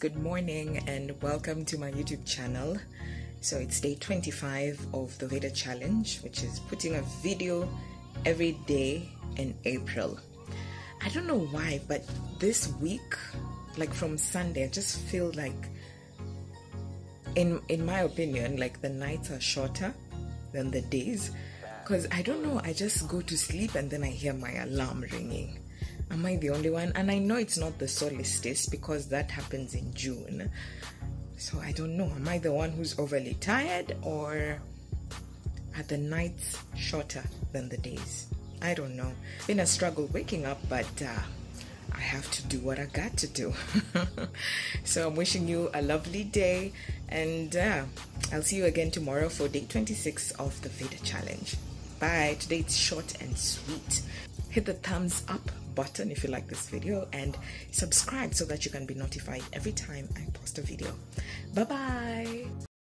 Good morning and welcome to my YouTube channel. So it's day 25 of the VEDA Challenge, which is putting a video every day in April. I don't know why, but this week, like from Sunday, I just feel like in in my opinion, like the nights are shorter than the days. Cause I don't know, I just go to sleep and then I hear my alarm ringing. Am I the only one? And I know it's not the solstice because that happens in June. So I don't know. Am I the one who's overly tired or are the nights shorter than the days? I don't know. Been a struggle waking up, but uh, I have to do what I got to do. so I'm wishing you a lovely day, and uh, I'll see you again tomorrow for day 26 of the VEDA Challenge. Bye. Today it's short and sweet. Hit the thumbs up button if you like this video and subscribe so that you can be notified every time I post a video. Bye bye.